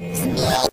Yeah.